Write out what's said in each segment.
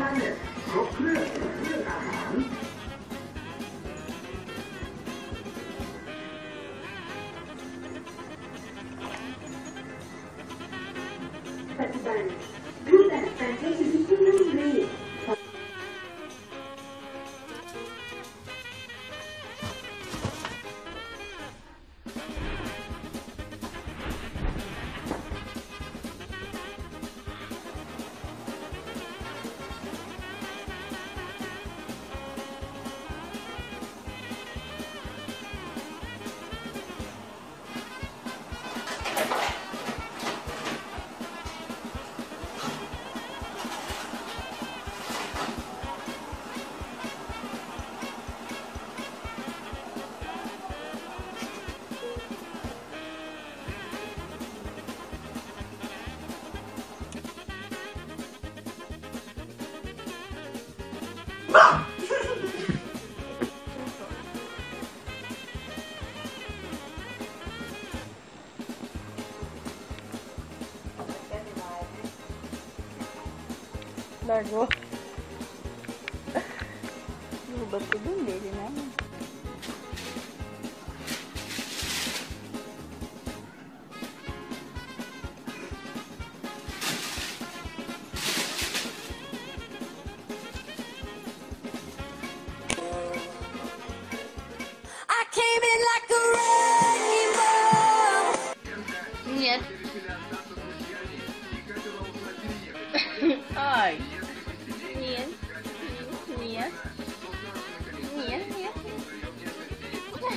London. Largou. Derrubou tudo nele, né? I came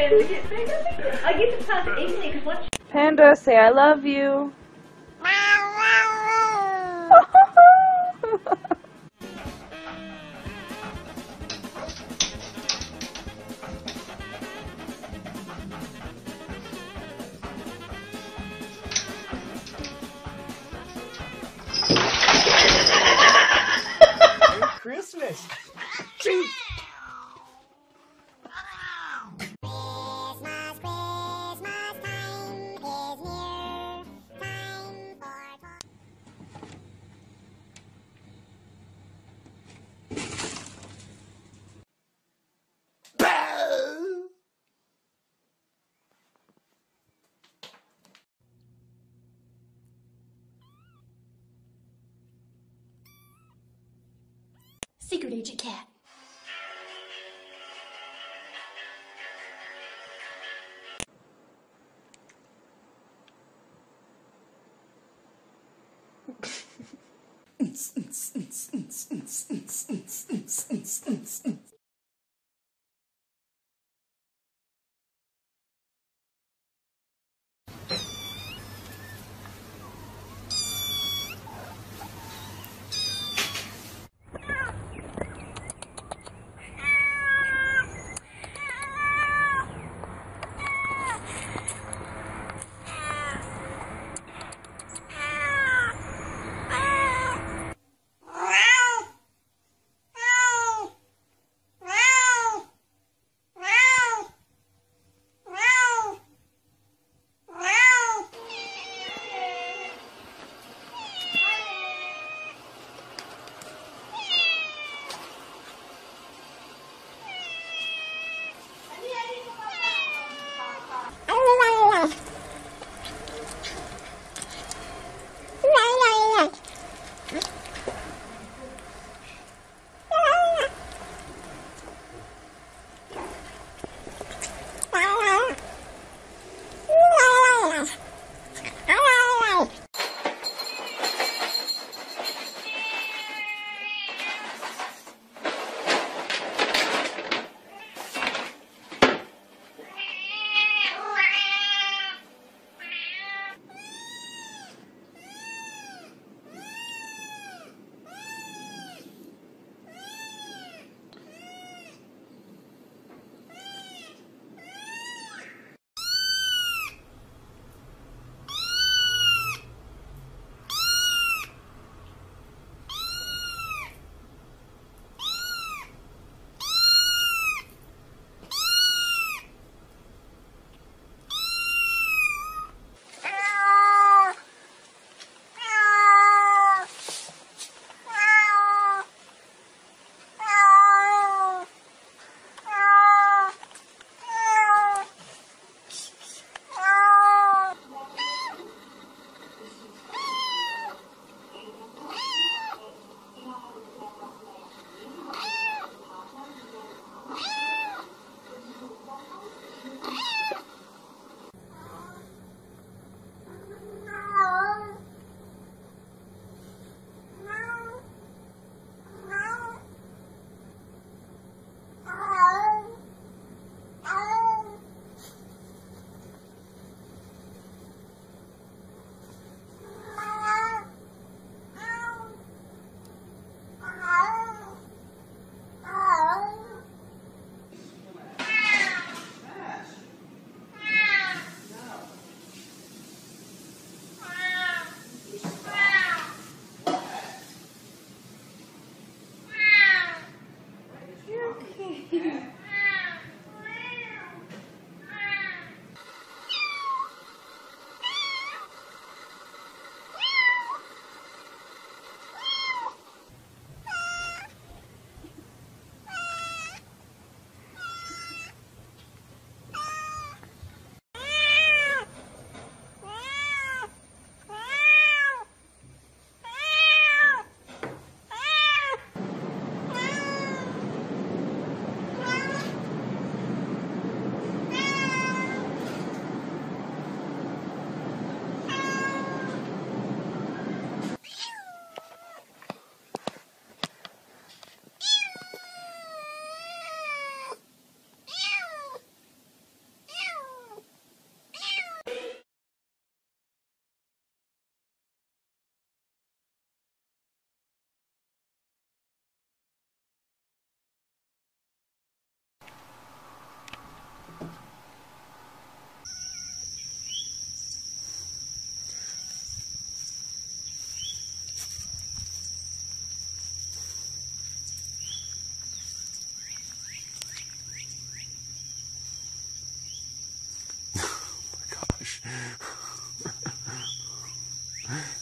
I get to pass it easily because once Panda, say I love you. secret agent cat.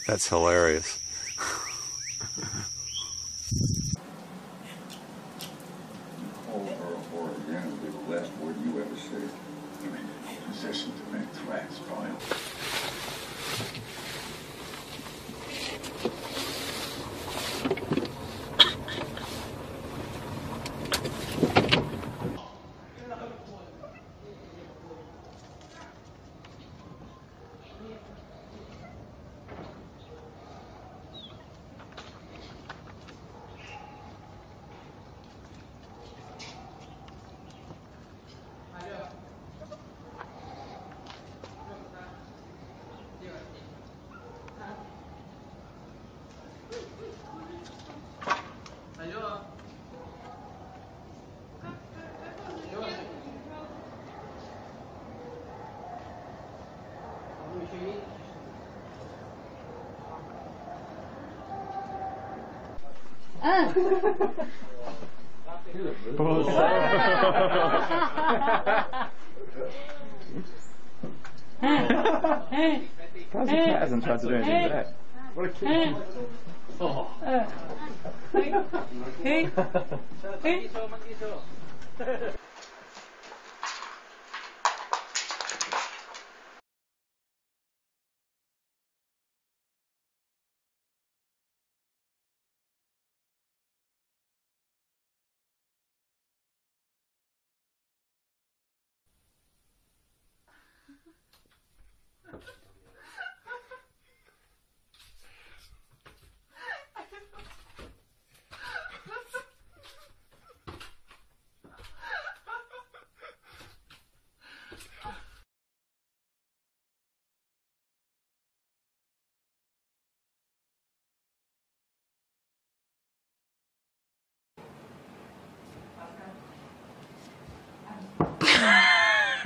That's hilarious. The cat hasn't tried to do anything back? What a kid. Max!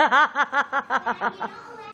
You got the box!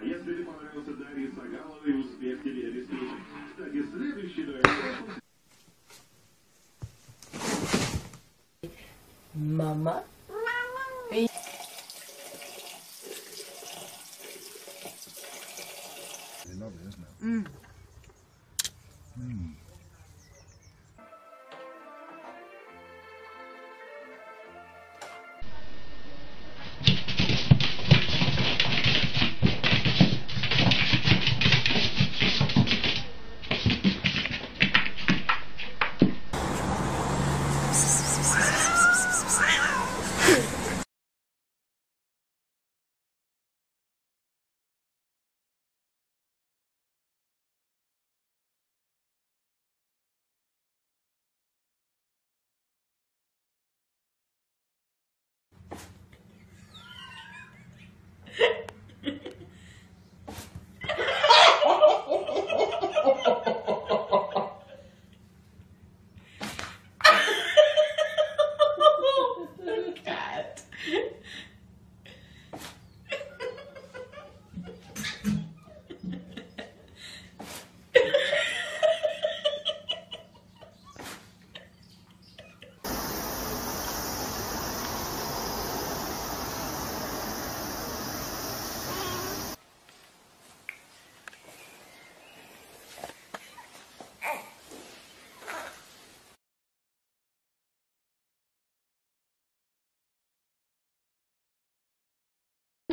А если не понравился Дарье Сагаловой успех тебе обеспечен. Кстати, следующий дуэль... Мама?